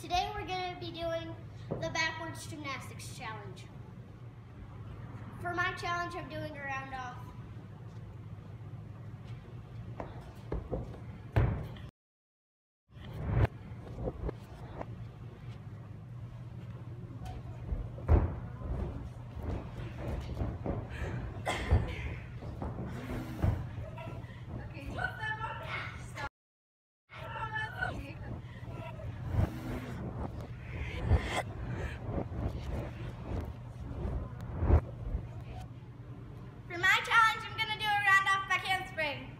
Today we're going to be doing the backwards gymnastics challenge. For my challenge, I'm doing a round off. For my challenge, I'm gonna do a round off back handspring.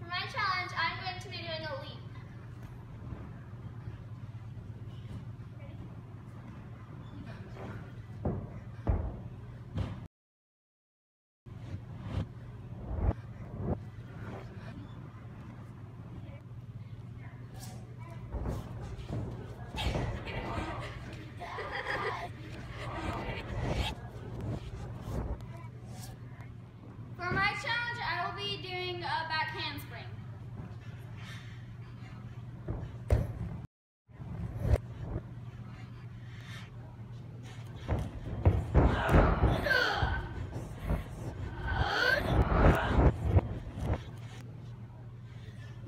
For my challenge, I'm going to be doing a leap. For my challenge, I will be doing a back handspring.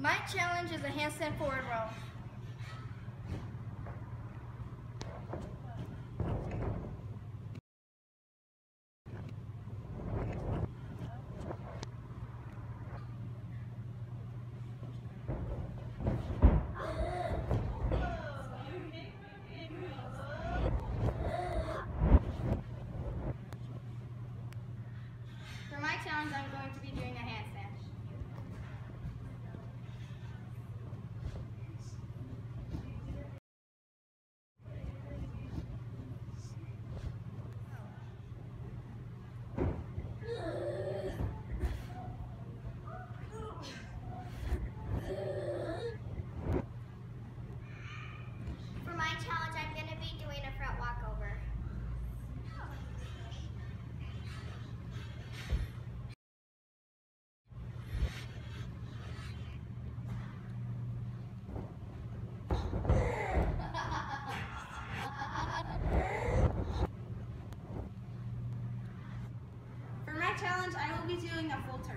My challenge is a handstand forward roll. For my challenge, I'm going to be doing a handstand. For my challenge, I'm going to be doing a front walkover. For my challenge, I will be doing a full turn.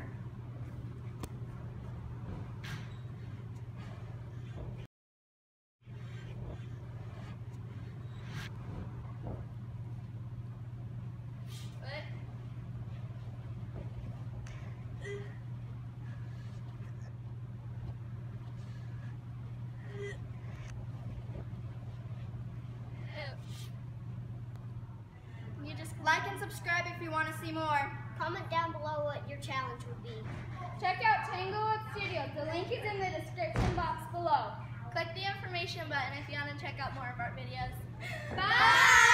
You just like and subscribe if you want to see more. Comment down below what your challenge would be. Check out Tanglewood Studios. The link is in the description box below. Click the information button if you want to check out more of our videos. Bye!